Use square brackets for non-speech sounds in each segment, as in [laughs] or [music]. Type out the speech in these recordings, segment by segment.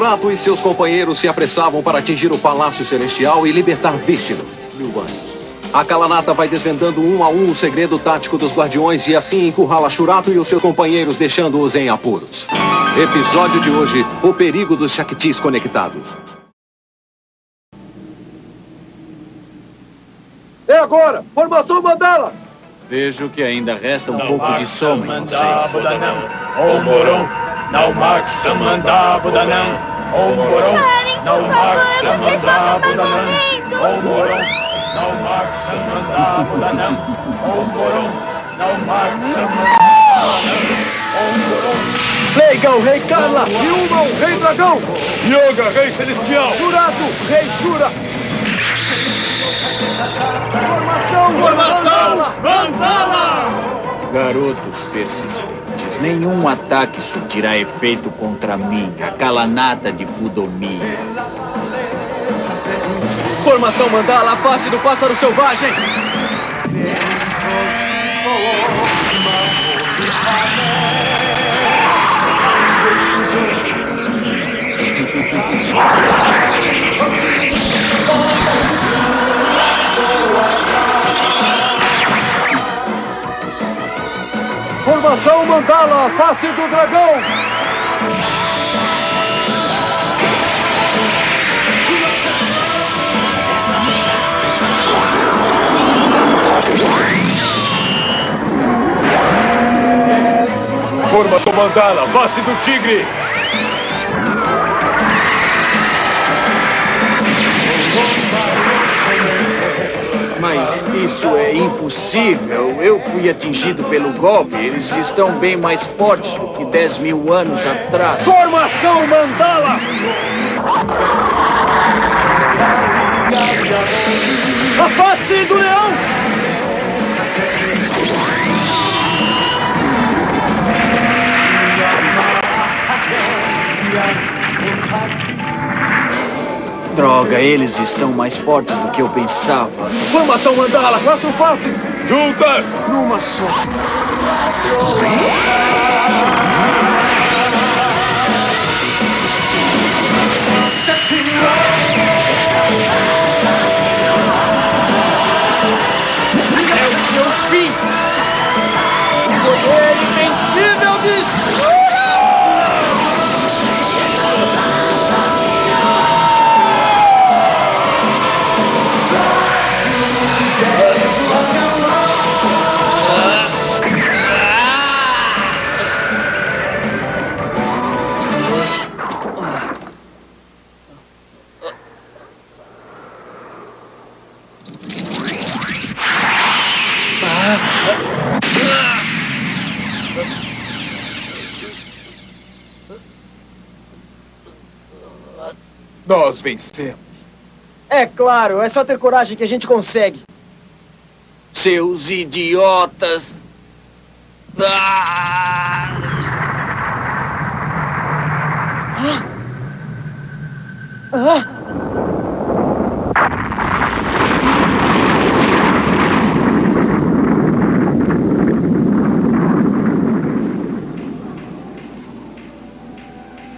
Shurato e seus companheiros se apressavam para atingir o Palácio Celestial e libertar Vishnu. Mil anos. A Kalanata vai desvendando um a um o segredo tático dos Guardiões e assim encurrala Shurato e os seus companheiros, deixando-os em apuros. Episódio de hoje, o perigo dos Shaktis conectados. É agora! Formação Mandala! Vejo que ainda resta um pouco de soma em vocês. O Moron, não Max Samandabudanam. O Moron, não Max Samandabudanam. O Moron, não Max Samandabudanam. O Moron, não Max Samandabudanam. O Moron. Legal, Rei Carla! Yuma, o Rei Dragão! Yoga, Rei Celestial. Shurato, Rei Shura! Formação! Formação Mandala. Garotos persistentes, nenhum ataque surtirá efeito contra mim, a calanata de Fudomi. Formação Mandala, a face do pássaro selvagem! [laughs] Formação Mandala, face do dragão! Formação Mandala, face do tigre. Isso é impossível. Eu fui atingido pelo golpe. Eles estão bem mais fortes do que 10 mil anos atrás. Formação Mandala! A face do leão! Droga, eles estão mais fortes do que eu pensava. Formação Mandala, quatro faces! Juntas. Numa só. Nós vencemos. É claro, é só ter coragem que a gente consegue. Seus idiotas! Ah! Ah!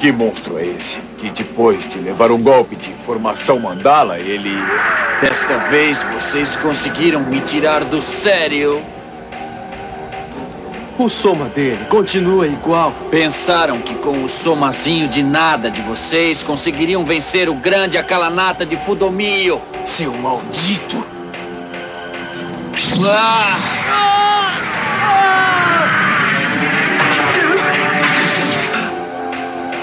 Que monstro é esse? Que depois de levar um golpe de formação mandala, ele. Desta vez vocês conseguiram me tirar do sério. O soma dele continua igual. Pensaram que com o somazinho de nada de vocês conseguiriam vencer o grande Acalanata de Fudomio. Seu maldito! Ah!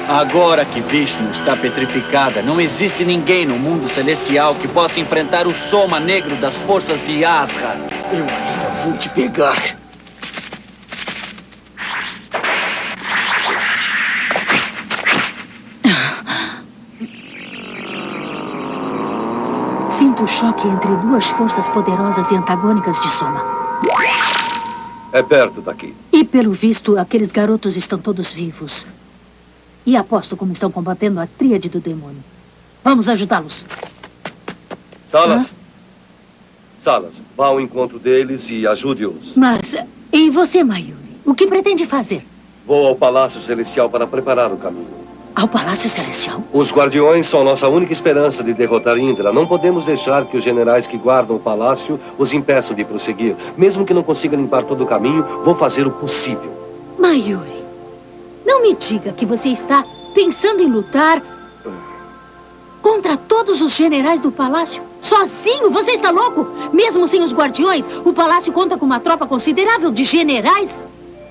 Agora que Vishnu está petrificada, não existe ninguém no mundo celestial que possa enfrentar o soma negro das forças de Asra. Eu ainda vou te pegar. Sinto o choque entre duas forças poderosas e antagônicas de Soma. É perto daqui. E, pelo visto, aqueles garotos estão todos vivos. E aposto como estão combatendo a tríade do demônio. Vamos ajudá-los. Salas. Salas, vá ao encontro deles e ajude-os. Mas, e você, Mayuri? O que pretende fazer? Vou ao Palácio Celestial para preparar o caminho. Ao Palácio Celestial? Os guardiões são nossa única esperança de derrotar Indra. Não podemos deixar que os generais que guardam o palácio os impeçam de prosseguir. Mesmo que não consiga limpar todo o caminho, vou fazer o possível. Mayuri, não me diga que você está pensando em lutar contra todos os generais do palácio. Sozinho? Você está louco? Mesmo sem os guardiões, o palácio conta com uma tropa considerável de generais.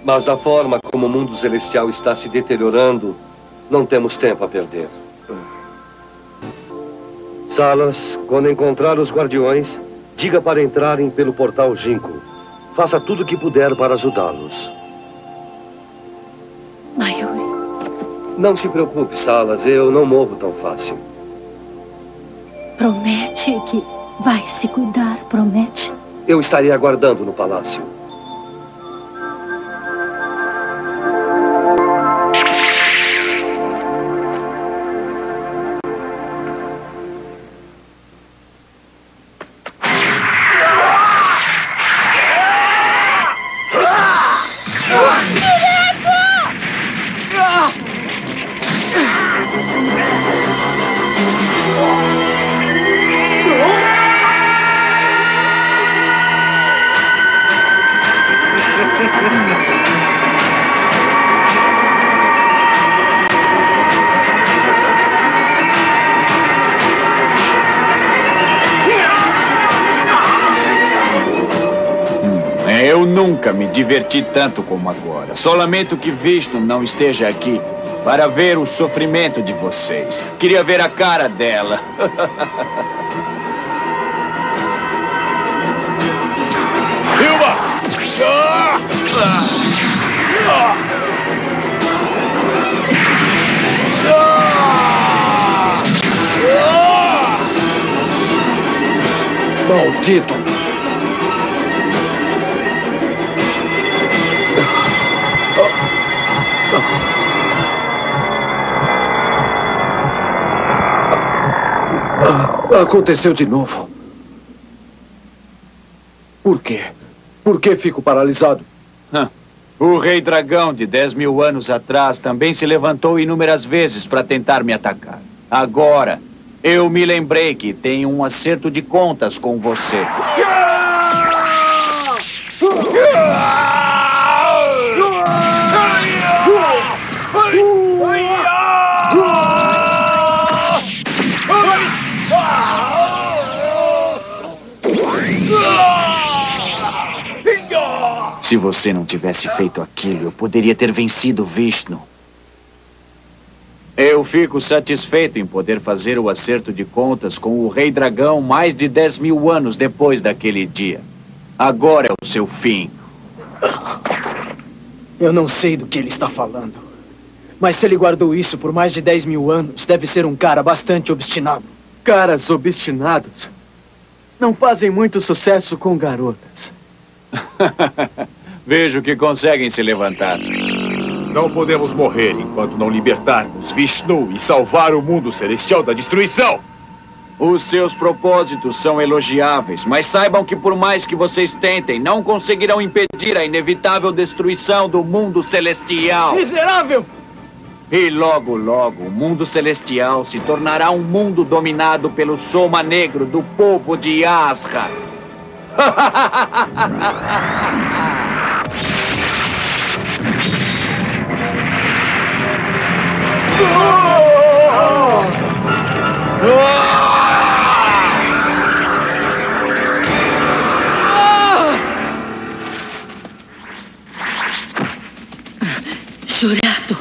Mas da forma como o mundo celestial está se deteriorando, não temos tempo a perder. Salas, quando encontrar os guardiões, diga para entrarem pelo portal Ginkgo. Faça tudo o que puder para ajudá-los. Mayuri. Não se preocupe, Salas, eu não morro tão fácil. Promete que vai se cuidar, promete? Eu estarei aguardando no palácio. Nunca me diverti tanto como agora. Só lamento que Vishnu não esteja aqui para ver o sofrimento de vocês. Queria ver a cara dela. Vilma! Maldito! Ah, Aconteceu de novo. Por quê? Por que fico paralisado? O rei dragão de 10 mil anos atrás também se levantou inúmeras vezes para tentar me atacar. Agora, eu me lembrei que tenho um acerto de contas com você. Se você não tivesse feito aquilo, eu poderia ter vencido Vishnu. Eu fico satisfeito em poder fazer o acerto de contas com o Rei Dragão mais de 10 mil anos depois daquele dia. Agora é o seu fim. Eu não sei do que ele está falando. Mas se ele guardou isso por mais de 10 mil anos, deve ser um cara bastante obstinado. Caras obstinados não fazem muito sucesso com garotas. [laughs] Vejo que conseguem se levantar. Não podemos morrer enquanto não libertarmos Vishnu e salvar o mundo celestial da destruição. Os seus propósitos são elogiáveis, mas saibam que por mais que vocês tentem, não conseguirão impedir a inevitável destruição do mundo celestial. Miserável! E logo, logo, o mundo celestial se tornará um mundo dominado pelo soma negro do povo de Asra. [laughs] Jurado.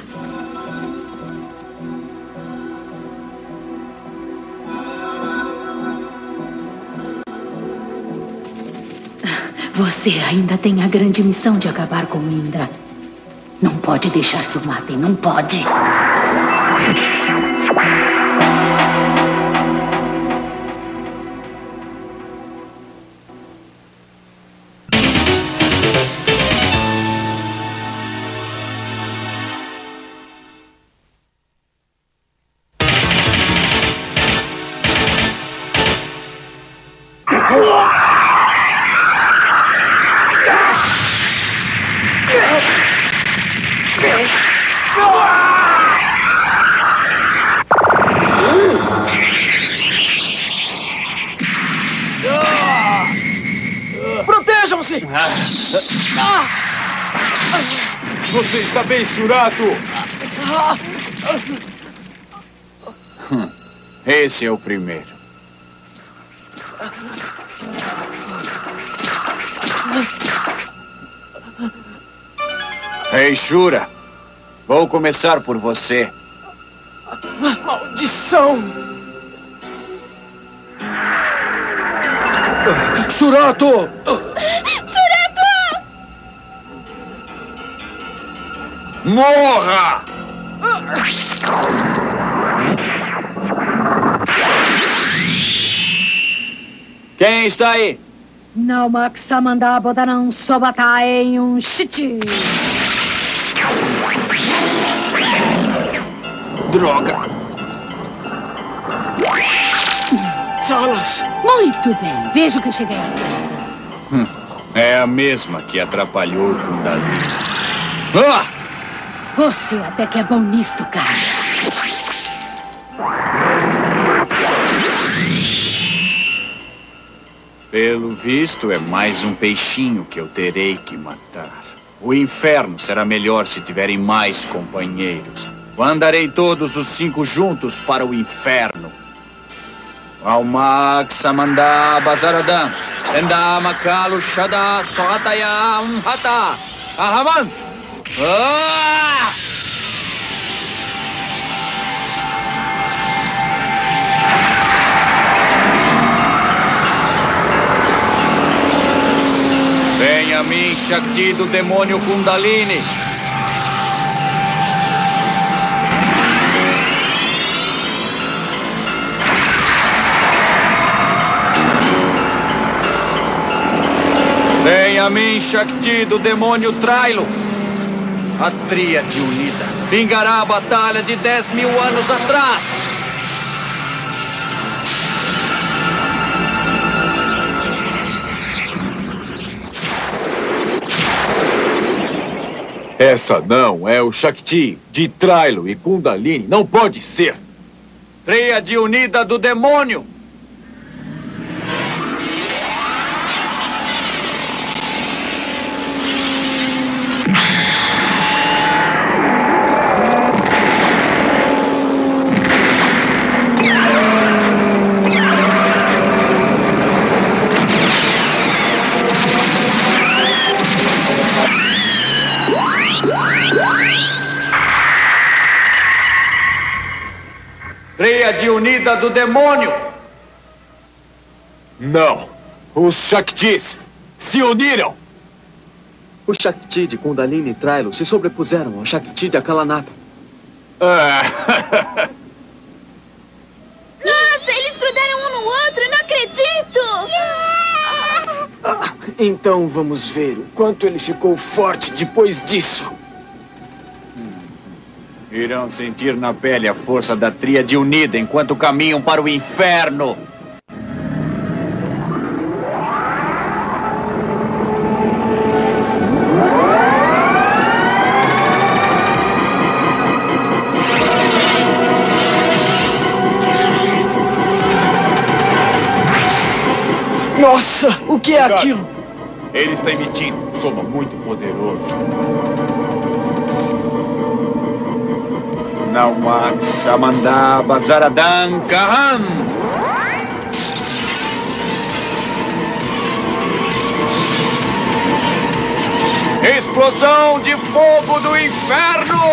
Você ainda tem a grande missão de acabar com Indra. Não pode deixar que o matem, não pode. Você está bem, Churato? Esse é o primeiro. Rei Shura, vou começar por você. Maldição! Churato! Morra! Quem está aí? Naumak Samanda Bodaran Sobatai em um chiti. Droga! Salas! Muito bem, vejo que cheguei aqui. É a mesma que atrapalhou Kundalini. Ah! Você até que é bom nisto, cara. Pelo visto, é mais um peixinho que eu terei que matar. O inferno será melhor se tiverem mais companheiros. Mandarei todos os cinco juntos para o inferno. Almak Samanda Bazaradam. Enda Makalu Shada Sohataya Hata. Ahaman! Ah! Venha a mim, Shakti do demônio Kundalini. Venha a mim, Shakti do demônio Trailo. A tríade unida vingará a batalha de 10 mil anos atrás. Essa não é o Shakti de Trilo e Kundalini. Não pode ser. Tríade unida do demônio. Unida do demônio. Não. Os Shaktis se uniram. O Shakti de Kundalini e Trilo se sobrepuseram ao Shakti de Akalanata. [laughs] Ah, Nossa, eles grudaram um no outro, não acredito! Ah, então vamos ver o quanto ele ficou forte depois disso. Irão sentir na pele a força da tríade unida enquanto caminham para o inferno. Nossa, o que é aquilo? ele está emitindo soma muito poderoso. Naumak Samanda Bazaradan Kahan. Explosão de fogo do inferno!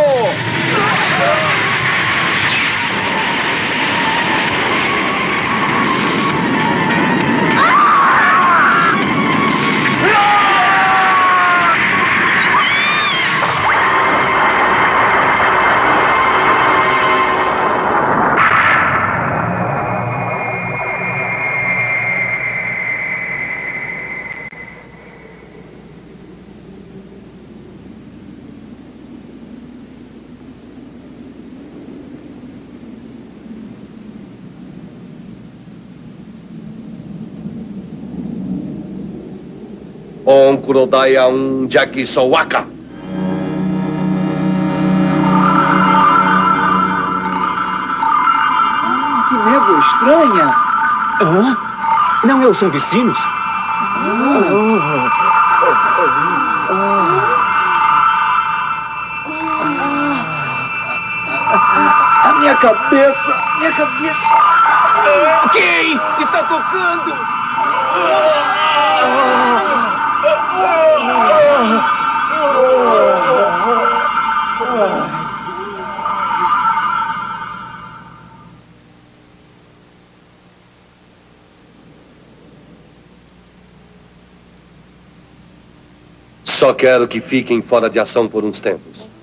Kurodaya um Jakisowaka. Ah, que névoa estranha. Hã? Não eu sou sanguicinos? Ah. A minha cabeça, minha cabeça. Quem está tocando? Ah. Só quero que fiquem fora de ação por uns tempos.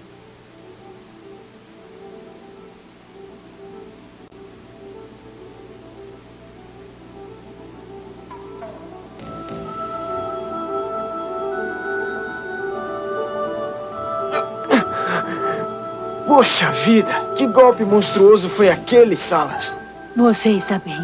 Poxa vida, que golpe monstruoso foi aquele, Salas? Você está bem?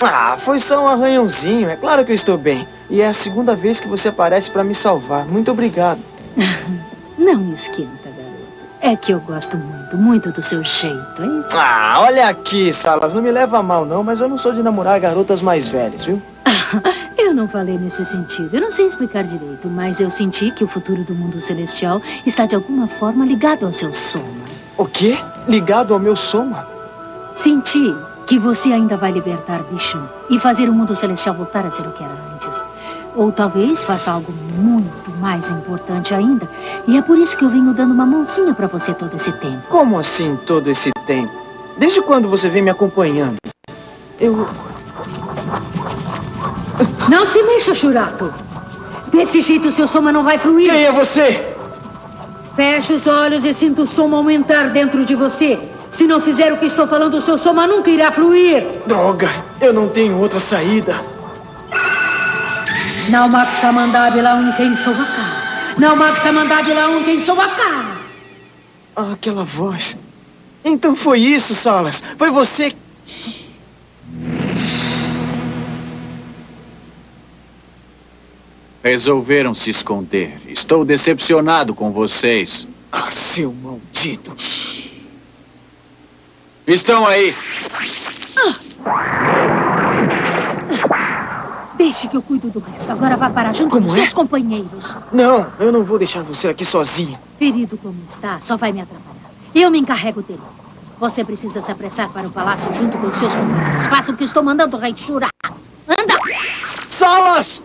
Ah, foi só um arranhãozinho. É claro que eu estou bem. E é a segunda vez que você aparece para me salvar. Muito obrigado. [laughs] Não esquenta, garoto. É que eu gosto muito, muito do seu jeito, hein? Ah, olha aqui, Salas. Não me leva a mal, não, mas eu não sou de namorar garotas mais velhas, viu? [laughs] Eu não falei nesse sentido. Eu não sei explicar direito, mas eu senti que o futuro do mundo celestial está de alguma forma ligado ao seu soma. O quê? Ligado ao meu soma? Senti que você ainda vai libertar Vishnu e fazer o mundo celestial voltar a ser o que era antes. Ou talvez faça algo muito mais importante ainda. E é por isso que eu venho dando uma mãozinha para você todo esse tempo. Como assim todo esse tempo? Desde quando você vem me acompanhando? Eu. Não se mexa, Churato. Desse jeito seu soma não vai fluir. Quem é você? Feche os olhos e sinta o soma aumentar dentro de você. Se não fizer o que estou falando, o seu soma nunca irá fluir. Droga, eu não tenho outra saída. Naumak Samandabila Unken Sovaka. Naumak Samandabila Unken Sovaka. Ah, aquela voz. Então foi isso, Salas. Foi você. Resolveram se esconder. Estou decepcionado com vocês. Ah, seu maldito. Estão aí. Deixe que eu cuido do resto. Agora vá para junto Como com é? seus companheiros. Não, eu não vou deixar você aqui sozinha. Ferido como está, só vai me atrapalhar. Eu me encarrego dele. Você precisa se apressar para o palácio junto com seus companheiros. Faça o que estou mandando, Rei Shura. Anda! Salas!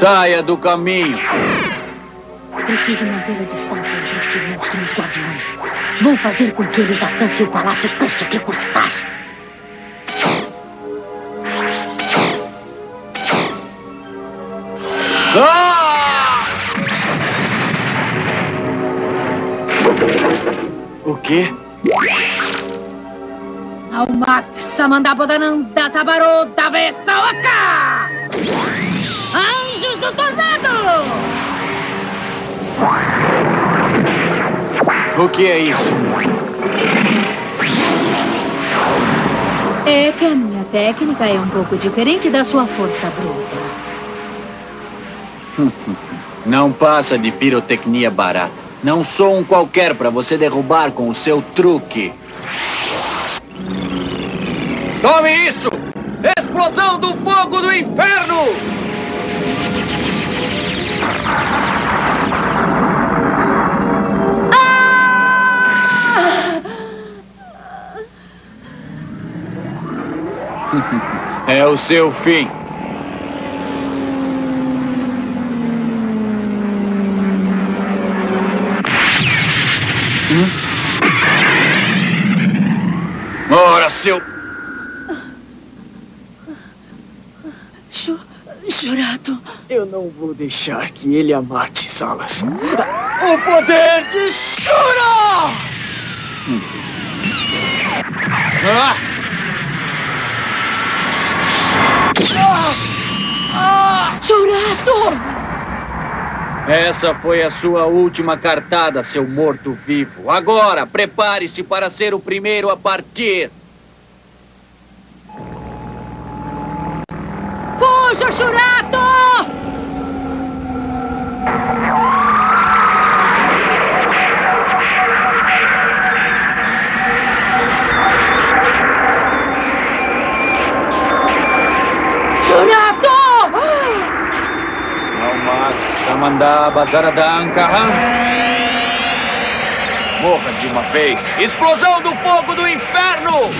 Saia do caminho. Preciso manter a distância entre este monstro e os guardiões. Vou fazer com que eles alcancem o palácio custe o que custar. O quê? Almak Samandabodananda Tabaroda Vesawaka! Anjos O que é isso? É que a minha técnica é um pouco diferente da sua força bruta. [laughs] Não passa de pirotecnia barata. Não sou um qualquer para você derrubar com o seu truque. Tome isso! Explosão do fogo do inferno! [laughs] É o seu fim. Ora, seu. Chu Jurado. Eu não vou deixar que ele a mate, Salas. O poder de Shura! Ah! Jurado! Essa foi a sua última cartada, seu morto-vivo. Agora, prepare-se para ser o primeiro a partir. Fuja, Jurado! Jurado! Almax Samanda Bazaradan Kahan. Morra de uma vez. Explosão do fogo do inferno!